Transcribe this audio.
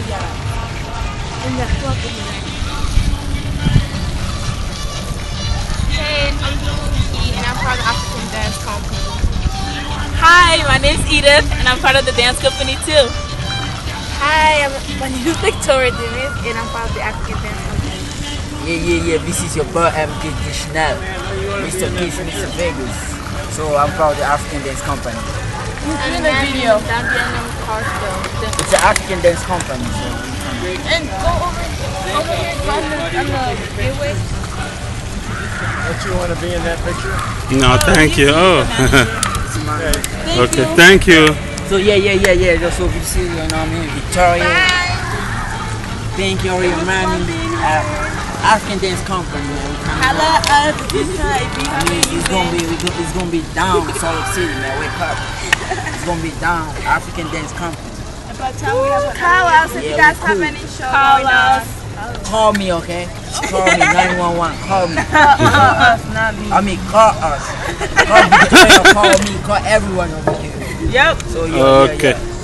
Hey, I'm and I'm from the African Dance Company. Hi, my name is Edith and I'm part of the dance company too. Hi, I'm, my name is Victoria Davis and I'm part of the African Dance Company. Yeah, yeah, yeah, this is your boy MK Kishnell, Mr. Kish, Mr. Vegas. So I'm part of the African Dance Company. Who's in the video? I'm dealing with Carsto. It's an African dance company. So And go over, over here, go on the, on the gateway. Don't you want to be in that picture? No, thank you. Oh, Okay. okay, thank you. So yeah, yeah, yeah, yeah. Just so we see, you know what I mean? Victoria. Thank you, your mommy. Uh, African dance company, man. We coming Holla up. us this time. If you I mean, it's gonna be, we go, it's gonna be down Salt Lake City, man. Wake up. It's gonna be down African dance company. By the time we have Call us if Yeah, you guys we have any show Call going on. us. Call me, okay? Call me 911. Call me. call us, not me. I mean, call us. Call Victoria. Call me. Call everyone over here. Yep. So yeah, yeah, Okay. yeah.